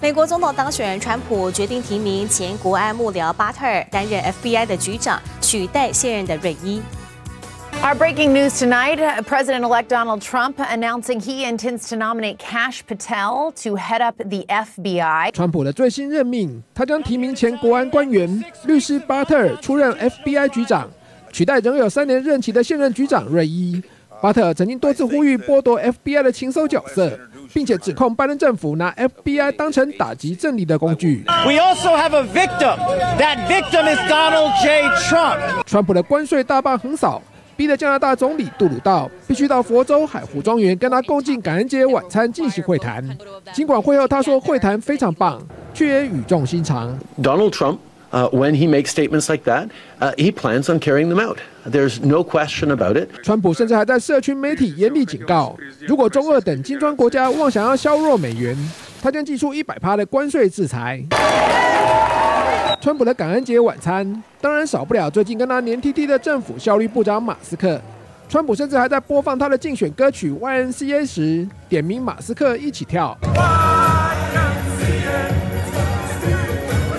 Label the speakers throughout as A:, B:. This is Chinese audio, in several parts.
A: 美国总统当选人川普决定提名前国安幕僚巴特尔担任 FBI 的局长，取代现任的瑞伊。
B: Our breaking news tonight President elect Donald Trump announcing he intends to nominate Cash Patel to head up the FBI.
C: 川普的最新任命，他将提名前国安官员律师巴特尔出任 FBI 局长，取代仍有三年任期的现任局长瑞伊。巴特尔曾经多次呼吁剥夺 FBI 的情搜角色，并且指控拜登政府拿 FBI 当成打击政敌的工具。
D: We also have a victim. That victim is Donald J. Trump.
C: 川普的关税大棒横扫，逼得加拿大总理杜鲁道必须到佛州海湖庄园跟他共进感恩节晚餐进行会谈。尽管会后他说会谈非常棒，却也语重心长。
E: Donald Trump. Uh, when he makes statements like that, uh, he plans on carrying them out. There's no question about it.
C: 川普甚至还在社群媒体严厉警告，如果中俄等金砖国家妄想要削弱美元，他将祭出一百趴的关税制裁。川普的感恩节晚餐当然少不了最近跟他黏 T T 的政府效率部长马斯克。川普甚至还在播放他的竞选歌曲 Y N C A 时，点名马斯克一起跳。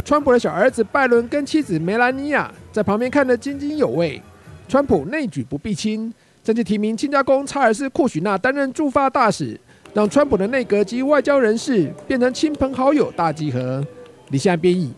C: 川普的小儿子拜伦跟妻子梅兰妮亚在旁边看得津津有味。川普内举不避亲，甚至提名亲家公查尔斯库许纳担任驻法大使，让川普的内阁及外交人士变成亲朋好友大集合。李现编译。